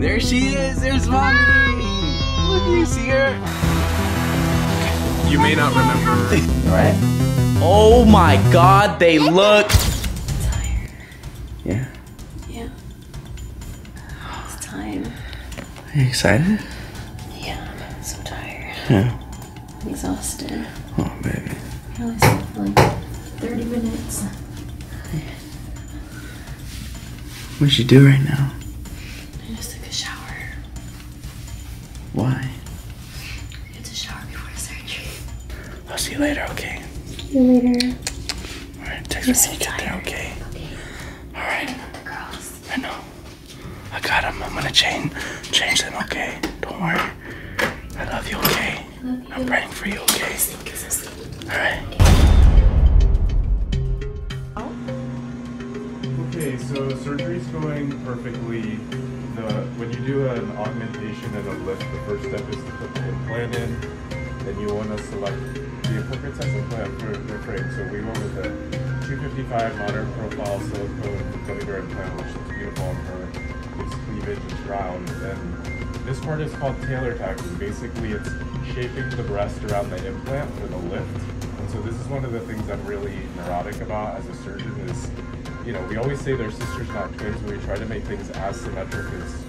There she is. There's mommy. Look, you see her? You may not remember. All right. Oh my God, they look. Yeah. Yeah. It's time. Are you excited? Yeah, I'm so tired. Yeah. I'm exhausted. Oh, baby. I only slept for like 30 minutes. What'd you do right now? I just took a shower. Why? I had to shower before surgery. I'll see you later, okay? See you later. All right, text me when you get there, okay? Okay. All right. The girls. I know. I got them. I'm gonna change change them, okay? Don't worry. I love you, okay? Love you. I'm praying for you, okay? Sleep, Okay, so surgery's going perfectly. The when you do an augmentation and a lift, the first step is to put the implant in. Then you want to select the appropriate size implant for the frame. So we went with a 255 modern profile silicone vinegar implant, which looks beautiful on her. It's cleavage, it's round, and this part is called tailor tacking. Basically, it's shaping the breast around the implant for the lift. And so this is one of the things I'm really neurotic about as a surgeon is, you know, we always say they're sisters, not twins, we try to make things as symmetric as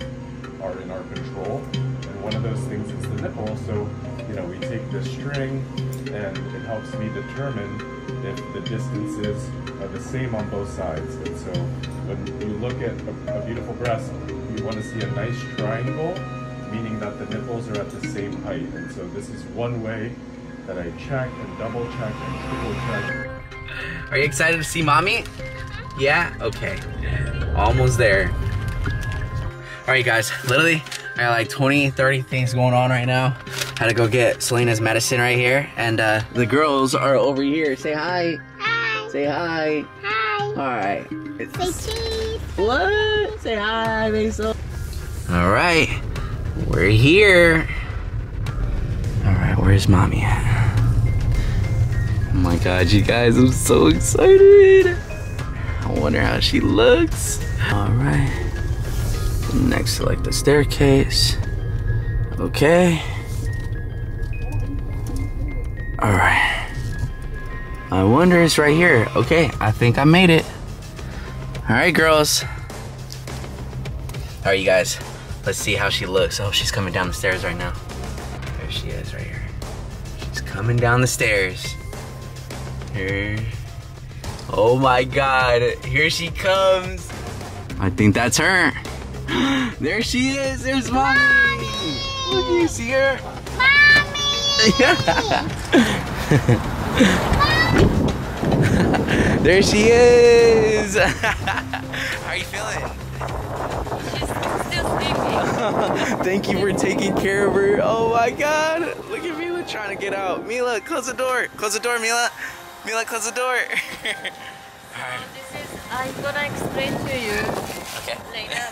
are in our control. And one of those things is the nipple. So, you know, we take this string and it helps me determine if the distances are the same on both sides. And so when you look at a, a beautiful breast, you want to see a nice triangle, meaning that the nipples are at the same height. And so this is one way that I check and double check and triple check. Are you excited to see mommy? Yeah? Okay. Almost there. Alright guys, literally I got like 20, 30 things going on right now. Had to go get Celina's medicine right here. And uh, the girls are over here. Say hi. Hi. Say hi. Hi. Alright. Say cheese. What? Say hi, Mason. Alright. We're here. Alright, where's mommy at? Oh my god, you guys, I'm so excited. I wonder how she looks. Alright. Next, select the staircase. Okay. Alright. I wonder it's right here. Okay, I think I made it. Alright, girls. Alright, you guys. Let's see how she looks. Oh, she's coming down the stairs right now. There she is, right here. She's coming down the stairs. Here. Oh my god. Here she comes. I think that's her. there she is. There's mommy. Look, you see her? Mommy. there she is. How are you feeling? Still sleeping. Thank you for taking care of her. Oh my god. Look at Mila trying to get out. Mila, close the door. Close the door, Mila. Mila, close the door. Alright. This is I'm gonna explain to you Okay. later.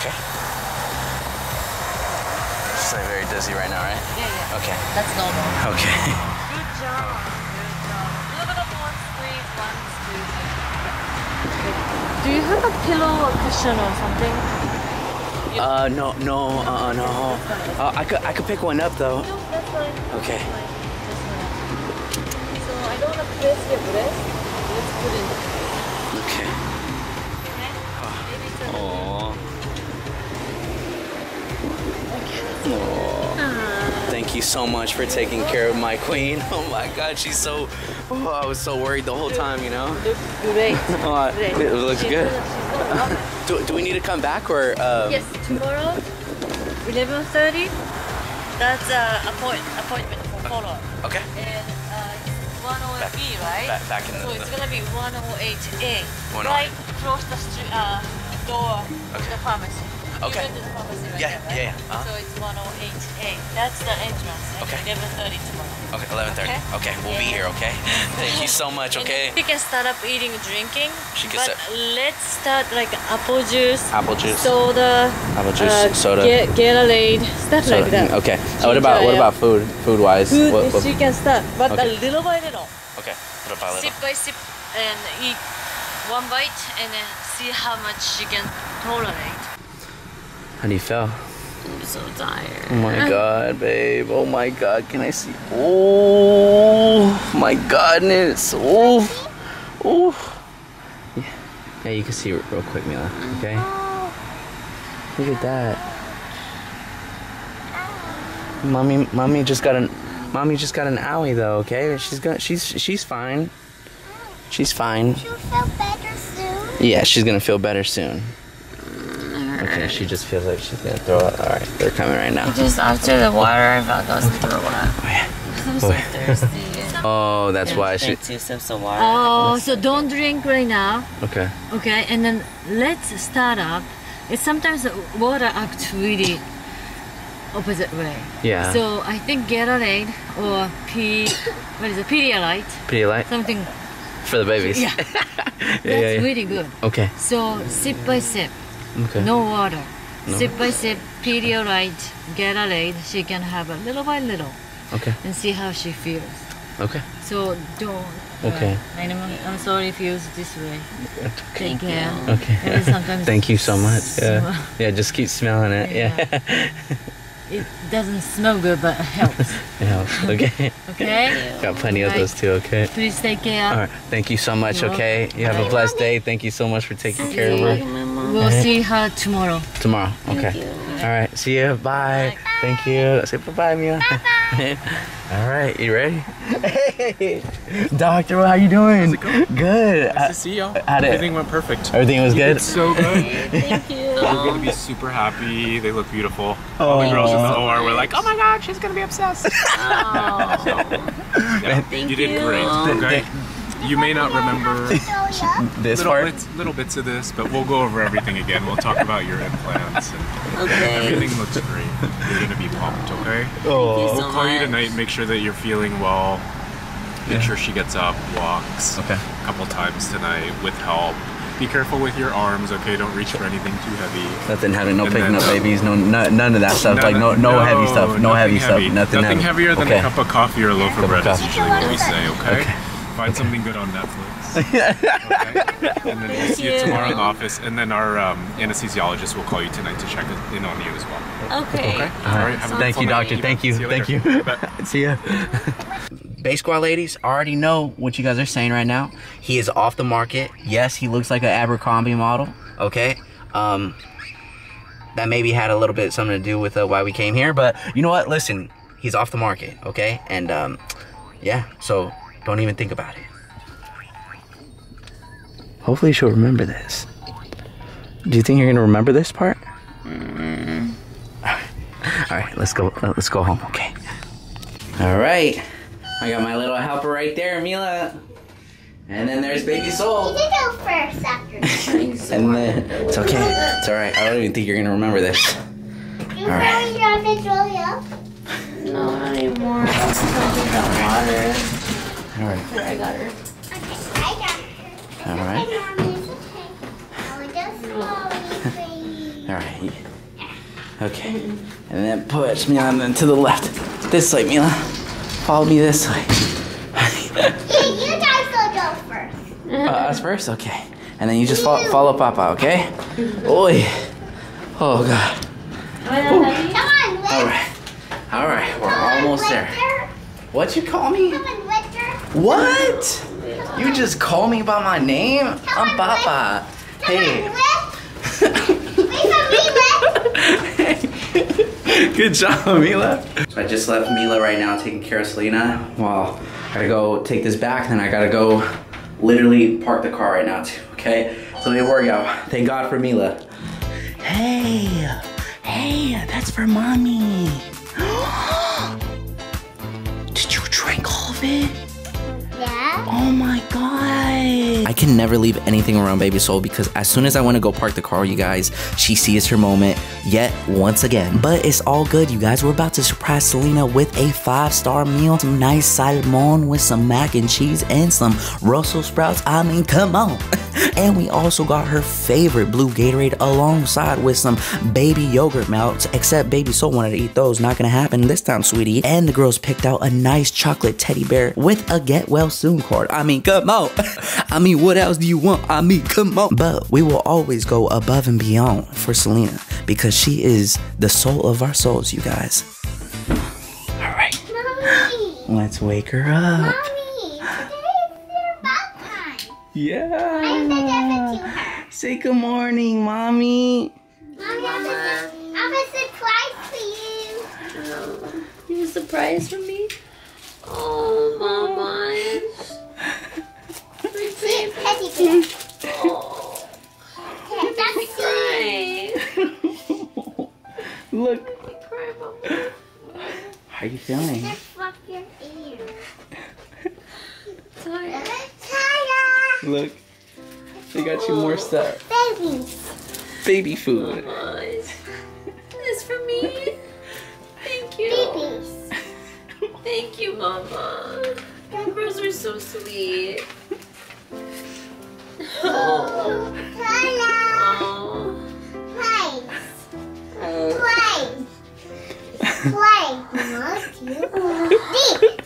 Okay. She's like very dizzy right now, right? Yeah, yeah. Okay. That's normal. Okay. Good job. Good job. A little bit of one squeeze, one squeeze. Do you have a pillow or cushion or something? Uh, no, no, uh, no. Uh, I could, I could pick one up though. No, that's fine. Okay. That's fine. So I don't want to press your breast. Let's put it. Okay. Okay? Maybe Aww. Thank you so much for taking care of my queen. Oh my God, she's so. Oh, I was so worried the whole time, you know. looks great. Oh, Great. it looks good. gonna- she's gonna love it. Do, do we need to come back or? Um, Yes, tomorrow, 11.30, that's uh, appoint, appointment for follow-up. Okay. And uh, 108B, right? Back, back in the. So it's gonna be 108A. 108. Right close the street, uh, door to Okay. the pharmacy. Okay. You go to the pharmacy right Yeah, yeah, yeah, uh-huh. So it's 108A. That's the entrance. Okay. 11:30 tomorrow. Okay, 11:30. Okay. Okay, we'll be here. Okay. Thank you so much. Okay. She can start up eating, and drinking. She can but start- let's start like apple juice, Apple juice. soda, Apple juice, uh, soda. Ga- Gatorade, stuff So- like that. Okay. Uh, what about what about food? Food wise. Food, What, what- she can start, but Okay. a little by little. okay. What about little? Sip by sip and eat one bite and then see how much she can tolerate. How do you feel? I'm so tired. Oh my god, babe. Oh my god. Can I see? Oh my godness. Oh. Oh. Yeah. yeah, you can see it real quick, Mila. Okay. Look at that. Mommy, mommy just got an, mommy just got an owie though. Okay, she's gonna, she's, she's fine. She's fine. She'll feel better soon. Yeah, she's gonna feel better soon. Okay, she just feels like she's gonna throw up. All right, they're coming right now. Just after the water, I felt I was gonna throw up. Oh, yeah. I'm so oh, Wait. thirsty. Oh, that's why she. two sips of water. Oh, so don't drink right now. Okay. Okay, and then let's start up. It's sometimes the water acts really opposite way. Yeah. So I think Gatorade or P, what is it, Pedialyte, Pedialyte something. for the babies. Yeah, yeah, that's yeah, yeah. really good. Okay. So sip by sip, Okay. no water. No. Sip by sip, Pedialyte, Gatorade. She can have a little by little Okay. and see how she feels. Okay. So don't. Okay. Uh, I'm, I'm sorry if you use this way. Okay. Take care. Okay. Sometimes Thank you so much. Yeah. Yeah. Just keep smelling it. Yeah. It doesn't smell good, but it helps. yeah. Okay. Okay? Got plenty of Right. those too. Okay. Please take care. All right. Thank you so much. You're Okay. You have a welcome. blessed day. Thank you so much for taking care of her. We'll see her tomorrow. tomorrow. Okay. All right. See you. Bye. Thank you. Say bye bye, Mia. All right. You ready? Hey, doctor. How you doing? Good. Nice to see y'all. How did- Everything went perfect. Everything was good. It's so good. Thank you. We're gonna be super happy. They look beautiful. All the girls in the OR were like, "Oh my god, she's gonna be obsessed." Yeah, you did great. Okay. You may not remember This little part. bits, little bits of this, but we'll go over everything again. We'll talk about your implants. And Okay. everything looks great. You're gonna be pumped, okay? Oh. We'll call you tonight. Make sure that you're feeling well. Make sure she gets up, walks Okay. a couple times tonight with help. Be careful with your arms, okay? Don't reach for anything too heavy. Nothing heavy, no And picking then- up uh, babies, no, no none of that stuff. like no, no, heavy stuff, no nothing heavy, stuff, nothing, Nothing heavy. heavier than okay. a cup of coffee or a loaf Cup of of bread is usually what we say, okay? Okay. Find something good on Netflix. okay? And then we'll see you tomorrow in the office, and then our um, anesthesiologist will call you tonight to check in on you as well. Okay. Okay? All right. have Thank good you, night. doctor. Thank you. See Thank you. See ya. Bay Squad ladies already know what you guys are saying right now. He is off the market. Yes, he looks like an Abercrombie model. Okay. Um, that maybe had a little bit something to do with uh, why we came here, but you know what? Listen, he's off the market. Okay, and um, yeah. So don't even think about it. Hopefully, she'll remember this. Do you think you're gonna remember this part? All right, let's go. uh, Let's go home. Okay. All right. I got my little helper right there, Mila. And then there's baby Soul. You go first after. And then it's okay. It's all right. I don't even think you're gonna remember this. You very drop it, Julia. No, not anymore. Let's talk water. All right. I got her. Okay, I got her. All right. Okay, Mommy, it's okay. Now we just slowly breathe. All right. Okay. And then push Mila and then to the left. This way, Mila. Follow me this way. Hey, you guys go go first. Uh, us first, okay. And then you just follow, follow Papa, okay? Oi. Oh God. Come on, All right. All right. We're almost there. What'd you call me? What? You just call me by my name? I'm Papa. Hey. Good job, Mila. So I just left Mila right now taking care of Celina. Well, I gotta go take this back, then I gotta go literally park the car right now too, okay? So me work out. Thank God for Mila. Hey, hey, that's for mommy. Did you drink all of it? Oh my god. I can never leave anything around Baby Soul because as soon as I want to go park the car, you guys, she sees her moment yet once again. But it's all good, you guys. We're about to surprise Celina with a five star meal, some nice salmon with some mac and cheese and some Russell sprouts. I mean, come on. and we also got her favorite blue Gatorade alongside with some baby yogurt melts, except Baby Soul wanted to eat those. Not gonna happen this time, sweetie. And the girls picked out a nice chocolate teddy bear with a get well soon card. I mean, come on. I mean, what else do you want? I mean, come on. But we will always go above and beyond for Celina because she is the soul of our souls, you guys. All right, Mommy. let's wake her up. Mommy. Today is their bath time. I Yeah. said that to her. Say good morning, mommy. Mommy, I have a, I have a surprise for you. You have a surprise for me? Oh, Mama. See, teddy bear. Oh, that's cry. Look. Cry, Mama. How you feeling? Just fluff your ear. Tired. Taya. Look. They got you more stuff. Babies. Baby food. Oh Mama, is this for me? Thank you. Babies. Thank you, Mama. You girls are so sweet. Oh. Oh. Place. Oh. Place. Play.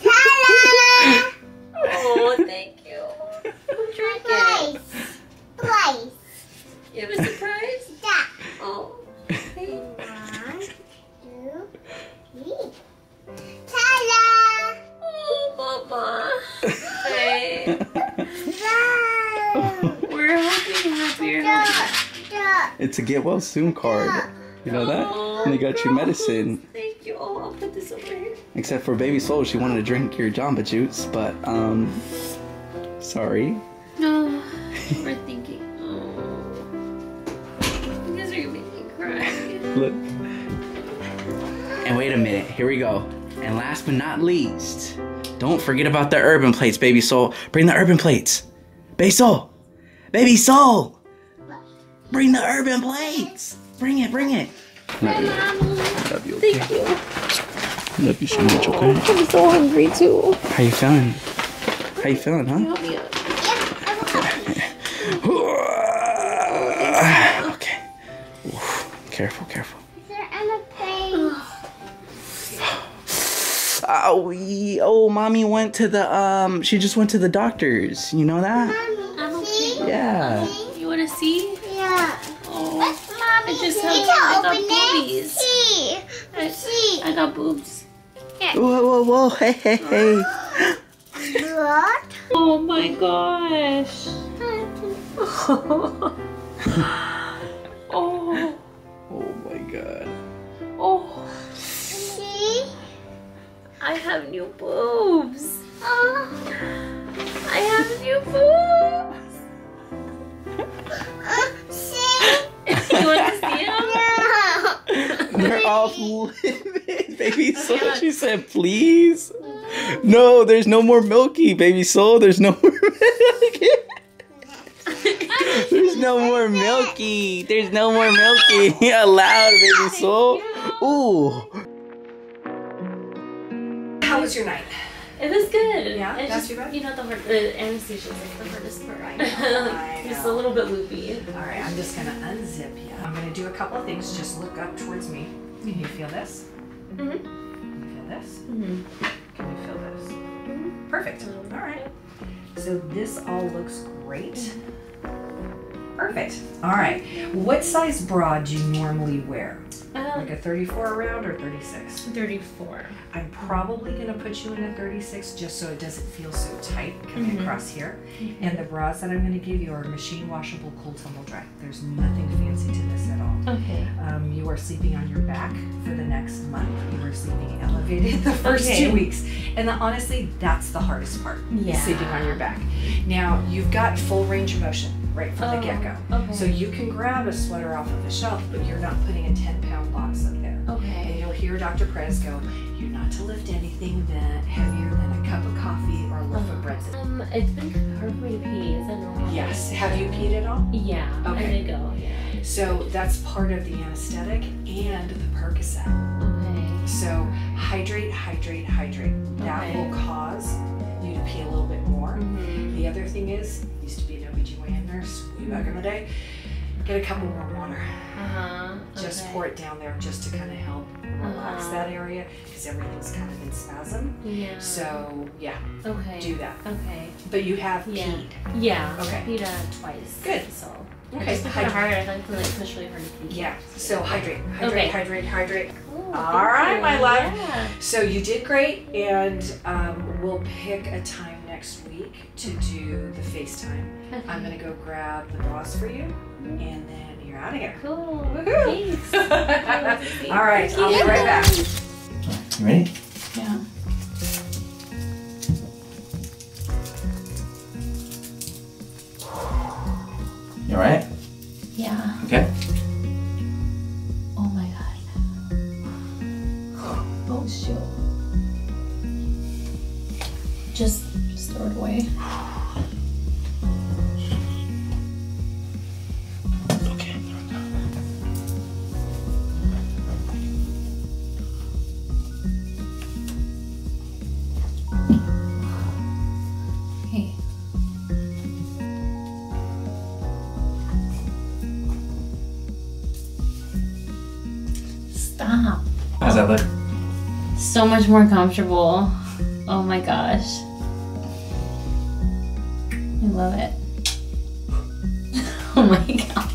It's a get well soon card. You know that? And they got you medicine. Thank you. Oh, I'll put this over here. Except for baby soul, she wanted to drink your Jamba Juice, but um, sorry. No. We're thinking. Oh. You guys are gonna make me cry. Look. And wait a minute, here we go. And last but not least, don't forget about the urban plates, baby soul. Bring the urban plates. Baby soul. Baby soul. Bring the urban plates. Bring it, bring it. Love you. Love you. Thank you. Love you so much, okay? I'm so hungry too. How you feeling? How you feeling, huh? Help me up. okay. Oof. Careful, careful. Is there any pain? Oh, we, oh, mommy went to the um. She just went to the doctors. You know that? Mommy, see? Yeah. You wanna see? Yeah. Oh. What's mommy? I just You have- need I got open it. boobies. See. I, See. I got boobs. Whoa, whoa, whoa! Hey, hey, hey! What? Oh my gosh. oh. Oh my god. Oh. See? I have new boobs. Oh. I have new boobs. you want to see them? No. They're off limits, baby soul. She said, please. No, there's no more milky, baby soul. There's no more milky. There's no more milky. There's no more milky allowed, baby soul. Ooh. How was your night? It was good. Yeah, It's not just, too bad? You know, the, hard, the anesthesia is like the hardest part. I know, I Just a little bit loopy. All right, I'm just gonna unzip you. I'm gonna do a couple of things. Just look up towards me. Can you feel this? Mhm. Can you feel this? Mhm. Can you feel this? Mhm. Perfect. All right. So this all looks great. Perfect. All right. What size bra do you normally wear? Like Um, a 34 around or 36? 34. I'm probably gonna put you in a 36 just so it doesn't feel so tight coming Mhm. across here. And the bras that I'm gonna give you are machine washable, cool tumble dry. There's nothing fancy to this at all. Okay. Um, you are sleeping on your back for the next month. You are sleeping elevated the first Okay. two weeks. And the, honestly, that's the hardest part. Yeah. Sleeping on your back. Now, you've got full range of motion right from the Oh, get go. okay. So you can grab a sweater off of the shelf, but you're not putting a 10 pound box up there. Okay. And you'll hear Dr. Perez go, you're not to lift anything that heavier than a cup of coffee or a loaf of bread. Um, it's been hard for me to pee. Is that normal? Yes. Have you peed at all? Yeah. Okay. I did go. Yeah. So that's part of the anesthetic and the Percocet. Okay. So hydrate, hydrate, hydrate. That Okay. will cause you to pee a little bit more. Mm-hmm. The other thing is, used to be an OBGYN nurse way back in the day, get a cup of warm water. Uh huh. Just okay. pour it down there just to kind of help relax Uh-huh. that area because everything's kind of in spasm. Yeah. So yeah, Okay. do that. Okay. But you have Yeah. peed. Yeah. Okay. Peed uh, twice. Good. So. Okay, I just looked at hydrate. hard. I like to like push really hard to pee. Yeah. So hydrate, hydrate, Okay. hydrate, hydrate. Cool, All right, you. my love. Yeah. So you did great, and um, we'll pick a time next week to do the FaceTime. I'm gonna go grab the bras for you, and then you're out of here. Cool. Woohoo. Thanks. All right, I'll be right back. You ready? Yeah. You alright? Yeah. Okay. Just throw it away. Okay. Hey. Stop. How's that look? So much more comfortable. Oh my gosh. I love it. oh my god.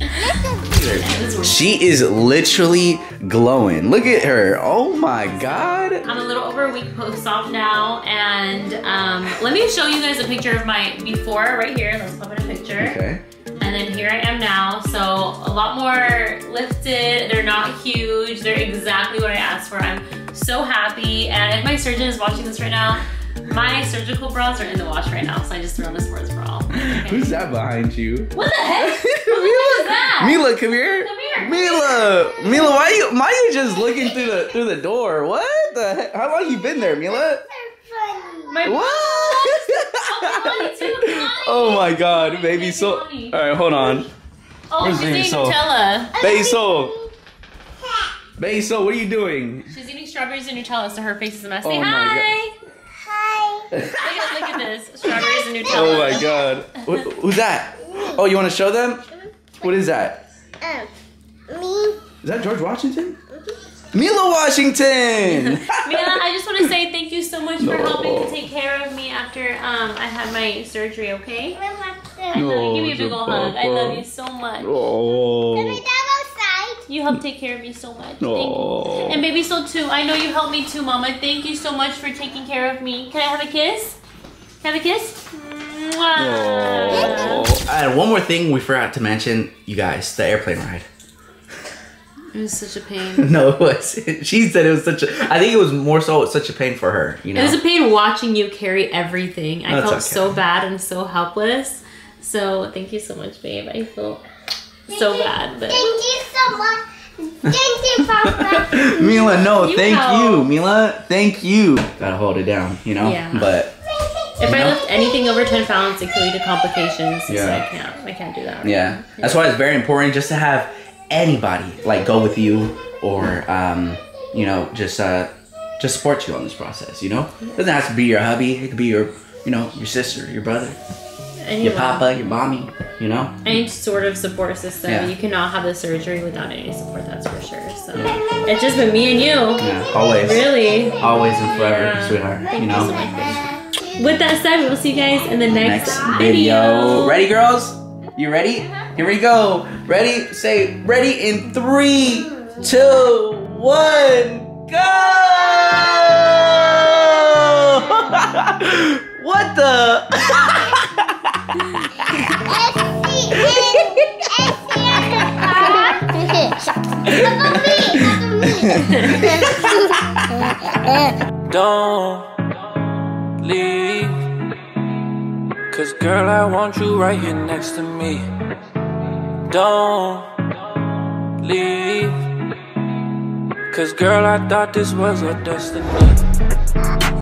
She is literally glowing. Look at her. Oh my god. I'm a little over a week post-op now, and um, let me show you guys a picture of my before right here. Let's pop in a picture. Okay. And then here I am now. So a lot more lifted. They're not huge. They're exactly what I asked for. I'm so happy. And if my surgeon is watching this right now, my surgical bras are in the wash right now. So I just threw on the sports bra. Okay. Who's that behind you? What the heck? What is that? Mila, come here. Come here. Mila, Mila, why you why you just looking through the through the door? What the heck? How long you been there, Mila? My What? Lonnie too, Lonnie. oh my god, baby Baby soul. All right, hold on. Oh, Where's she's eating Soul? Nutella. Baby soul. Baby soul, what are you doing? She's eating strawberries and Nutella, so her face is a mess. Oh Say Oh my hi. Hi. Look at, look at this. Strawberries and Nutella. Oh my god. Wh- who's that? Oh, you want to show them? What is that? Um, me. Is that George Washington? Mila Washington. Mila, I just want to say thank you so much for helping to take care of me after um, I had my surgery, okay? I Let love you. Give me a big ol' hug. I love you so much. me oh. Down outside. You helped take care of me so much. Thank you. Oh. And baby soul too. I know you helped me too, Mama. Thank you so much for taking care of me. Can I have a kiss? Can I have a kiss? Mwah. Oh. And one more thing we forgot to mention, you guys, the airplane ride. It was such a pain. No, it was. She said it was such a. I think it was more so such a pain for her. You know. It was a pain watching you carry everything. I That's felt okay. so bad and so helpless. So thank you so much, babe. I feel so bad, but Thank you so much. Thank you, Papa. Mila, no, You thank help. you, Mila, thank you. Gotta hold it down, you know. Yeah. But if I know? lift anything over ten pounds, it could lead to complications. So Yeah. I can't. I can't do that. yeah, that's why it's very important just to have anybody like go with you or um, you know just uh, just support you on this process. You know, it doesn't have to be your hubby. It could be your you know your sister, your brother, Anyone. your papa, your mommy. You know. Any sort of support system. Yeah. You cannot have the surgery without any support. That's for sure. So it's just been me and you. Yeah, always, Really. always and forever, Yeah. sweetheart. You know. With that said, we will see you guys in the next, next video. Ready, girls? You ready? Here we go. Ready? Say ready in three, two, one, go! what the? Don't leave. Cause girl, I want you right here next to me. Don't leave. Cause girl, I thought this was our destiny.